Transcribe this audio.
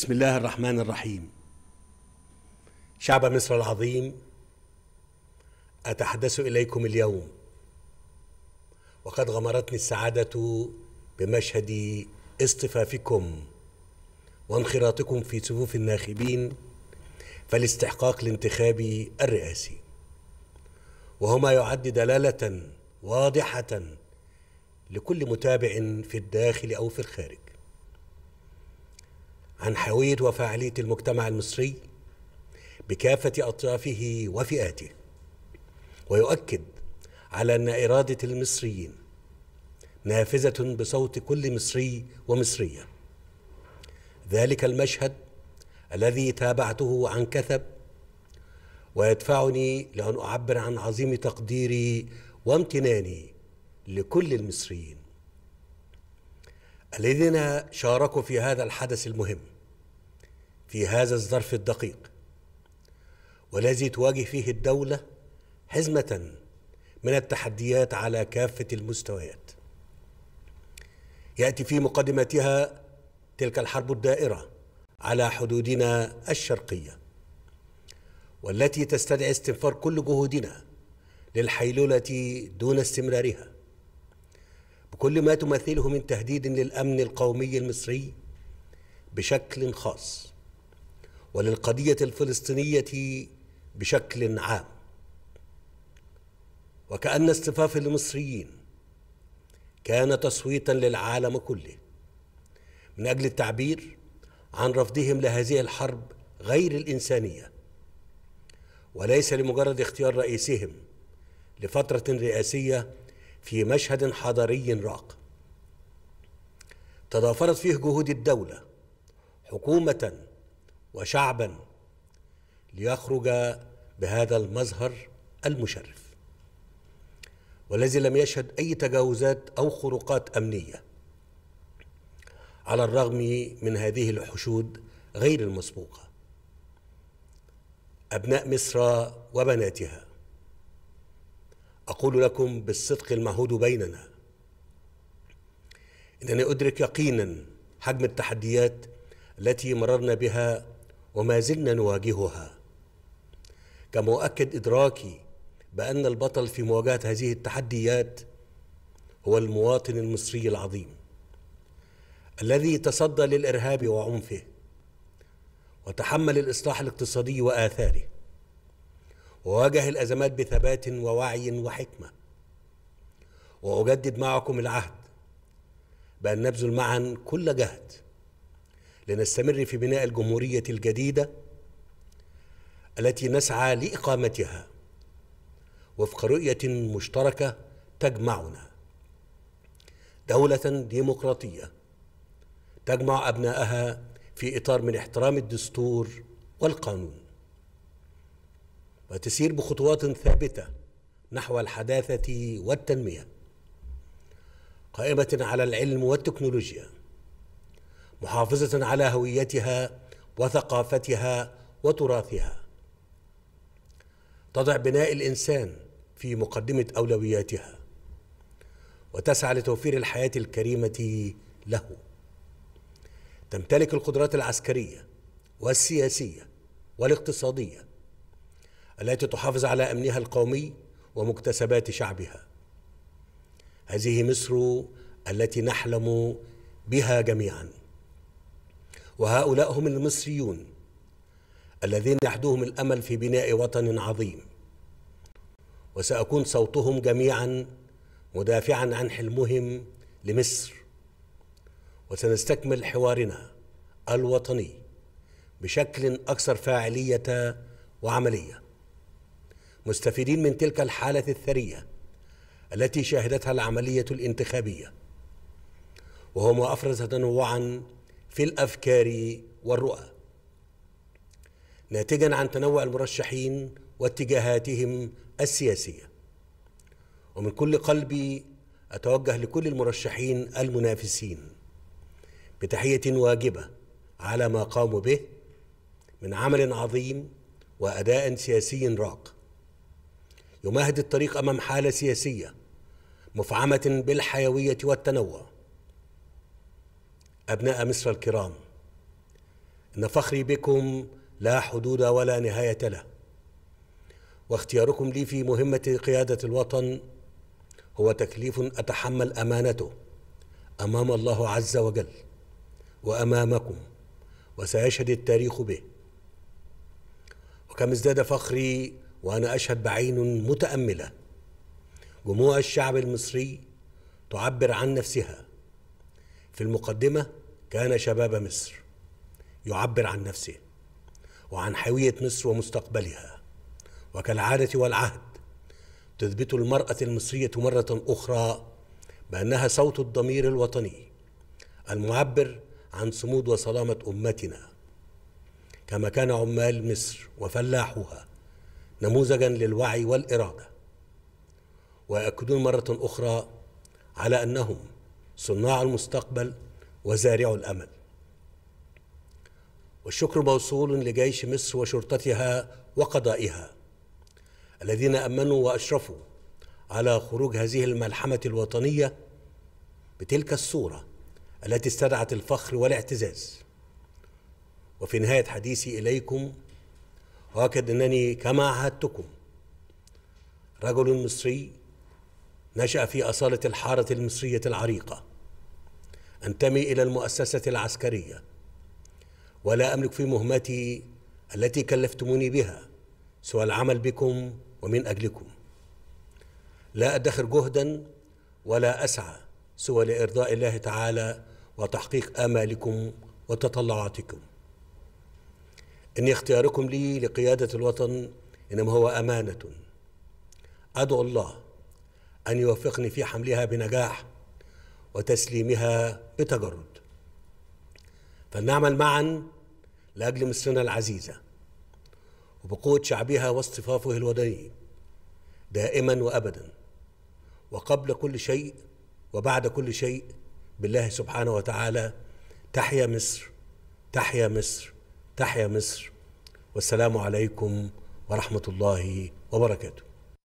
بسم الله الرحمن الرحيم. شعب مصر العظيم أتحدث إليكم اليوم. وقد غمرتني السعادة بمشهد اصطفافكم وانخراطكم في صفوف الناخبين فالاستحقاق الانتخابي الرئاسي. وهو ما يعد دلالة واضحة لكل متابع في الداخل أو في الخارج. عن حيويه وفاعلية المجتمع المصري بكافة اطيافه وفئاته ويؤكد على أن إرادة المصريين نافذة بصوت كل مصري ومصرية. ذلك المشهد الذي تابعته عن كثب ويدفعني لأن أعبر عن عظيم تقديري وامتناني لكل المصريين الذين شاركوا في هذا الحدث المهم. في هذا الظرف الدقيق. والذي تواجه فيه الدولة حزمة من التحديات على كافة المستويات. يأتي في مقدمتها تلك الحرب الدائرة على حدودنا الشرقية والتي تستدعي استنفار كل جهودنا للحيلولة دون استمرارها. بكل ما تمثله من تهديد للأمن القومي المصري بشكل خاص. وللقضية الفلسطينية بشكل عام. وكأن اصطفاف المصريين كان تصويتا للعالم كله من أجل التعبير عن رفضهم لهذه الحرب غير الإنسانية وليس لمجرد اختيار رئيسهم لفترة رئاسية في مشهد حضاري راق. تضافرت فيه جهود الدولة حكومة وشعبا ليخرج بهذا المظهر المشرف والذي لم يشهد أي تجاوزات أو خروقات أمنية على الرغم من هذه الحشود غير المسبوقة. أبناء مصر وبناتها أقول لكم بالصدق المعهود بيننا إنني أدرك يقينا حجم التحديات التي مررنا بها وما زلنا نواجهها. كما اؤكد إدراكي بأن البطل في مواجهة هذه التحديات هو المواطن المصري العظيم الذي تصدى للإرهاب وعنفه وتحمل الإصلاح الاقتصادي وآثاره وواجه الأزمات بثبات ووعي وحكمة وأجدد معكم العهد بأن نبذل معا كل جهد لنستمر في بناء الجمهورية الجديدة التي نسعى لإقامتها وفق رؤية مشتركة تجمعنا. دولة ديمقراطية تجمع ابنائها في إطار من احترام الدستور والقانون. وتسير بخطوات ثابتة نحو الحداثة والتنمية. قائمة على العلم والتكنولوجيا. محافظة على هويتها وثقافتها وتراثها. تضع بناء الإنسان في مقدمة أولوياتها وتسعى لتوفير الحياة الكريمة له. تمتلك القدرات العسكرية والسياسية والاقتصادية التي تحافظ على أمنها القومي ومكتسبات شعبها. هذه مصر التي نحلم بها جميعا. وهؤلاء هم المصريون الذين يحدوهم الأمل في بناء وطن عظيم. وسأكون صوتهم جميعا مدافعا عن حلمهم لمصر. وسنستكمل حوارنا الوطني بشكل أكثر فاعلية وعملية. مستفيدين من تلك الحالة الثرية التي شهدتها العملية الانتخابية. وهو ما أفرز تنوعا في الأفكار والرؤى. ناتجا عن تنوع المرشحين واتجاهاتهم السياسية. ومن كل قلبي أتوجه لكل المرشحين المنافسين بتحية واجبة على ما قاموا به من عمل عظيم وأداء سياسي راق. يمهد الطريق أمام حالة سياسية مفعمة بالحيوية والتنوع. أبناء مصر الكرام إن فخري بكم لا حدود ولا نهاية له. واختياركم لي في مهمة قيادة الوطن هو تكليف أتحمل أمانته أمام الله عز وجل وأمامكم وسيشهد التاريخ به. وكم ازداد فخري وأنا أشهد بعين متأملة جموع الشعب المصري تعبر عن نفسها. في المقدمة كان شباب مصر يعبر عن نفسه وعن حويه مصر ومستقبلها وكالعادة والعهد تثبت المرأة المصرية مرة أخرى بأنها صوت الضمير الوطني المعبر عن صمود وصلامة أمتنا. كما كان عمال مصر وفلاحوها نموذجا للوعي والإرادة. ويأكدون مرة أخرى على أنهم صناع المستقبل وزارع الأمل والشكر موصول لجيش مصر وشرطتها وقضائها الذين أمنوا وأشرفوا على خروج هذه الملحمة الوطنية بتلك الصورة التي استدعت الفخر والاعتزاز. وفي نهاية حديثي إليكم أؤكد أنني كما عهدتكم رجل مصري نشأ في أصالة الحارة المصرية العريقة. أنتمي إلى المؤسسة العسكرية. ولا أملك في مهمتي التي كلفتموني بها سوى العمل بكم ومن أجلكم. لا أدخر جهدا ولا أسعى سوى لإرضاء الله تعالى وتحقيق آمالكم وتطلعاتكم. إن اختياركم لي لقيادة الوطن إنما هو أمانة. أدعو الله أن يوفقني في حملها بنجاح وتسليمها بتجرد. فلنعمل معا لأجل مصرنا العزيزة وبقوة شعبها واصطفافه الوطني دائما وأبدا وقبل كل شيء وبعد كل شيء بالله سبحانه وتعالى تحيا مصر تحيا مصر تحيا مصر. والسلام عليكم ورحمة الله وبركاته.